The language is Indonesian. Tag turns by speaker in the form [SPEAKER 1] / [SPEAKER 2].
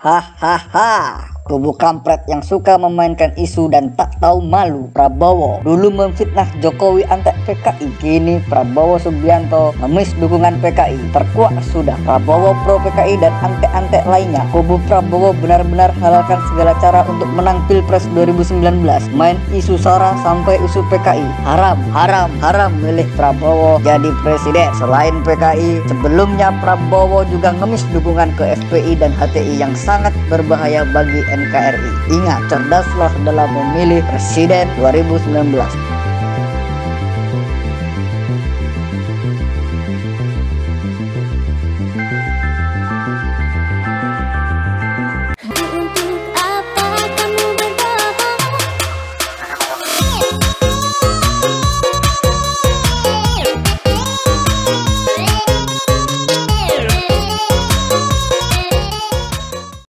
[SPEAKER 1] Ha ha ha! Kubu kampret yang suka memainkan isu dan tak tahu malu Prabowo. Dulu memfitnah Jokowi antek PKI kini Prabowo Subianto ngemis dukungan PKI terkuak sudah Prabowo pro PKI dan antek-antek lainnya. Kubu Prabowo benar-benar halalkan segala cara untuk menang Pilpres 2019 main isu Sara sampai isu PKI haram haram haram milih Prabowo jadi presiden. Selain PKI sebelumnya Prabowo juga ngemis dukungan ke FPI dan HTI yang sangat berbahaya bagi NKRI. Ingat, cerdaslah dalam memilih presiden 2019.